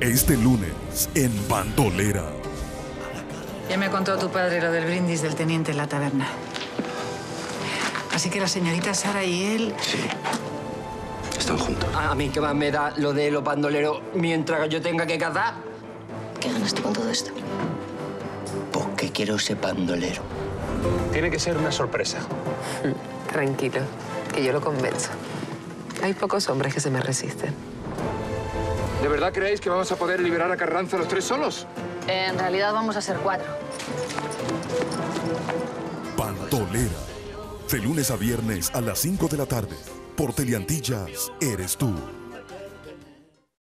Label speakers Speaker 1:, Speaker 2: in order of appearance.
Speaker 1: Este lunes en Bandolera.
Speaker 2: Ya me contó tu padre lo del brindis del teniente en la taberna. Así que la señorita Sara y él...
Speaker 3: Sí. Están juntos.
Speaker 4: A mí qué más me da lo de los bandoleros mientras yo tenga que cazar.
Speaker 5: ¿Qué ganas tú con todo esto?
Speaker 4: Porque quiero ser bandolero.
Speaker 6: Tiene que ser una sorpresa.
Speaker 7: Tranquilo, que yo lo convenzo. Hay pocos hombres que se me resisten.
Speaker 6: ¿De verdad creéis que vamos a poder liberar a Carranza los tres solos?
Speaker 5: En realidad vamos a ser cuatro.
Speaker 1: Bandolera. De lunes a viernes a las 5 de la tarde. Por Teleantillas, eres tú.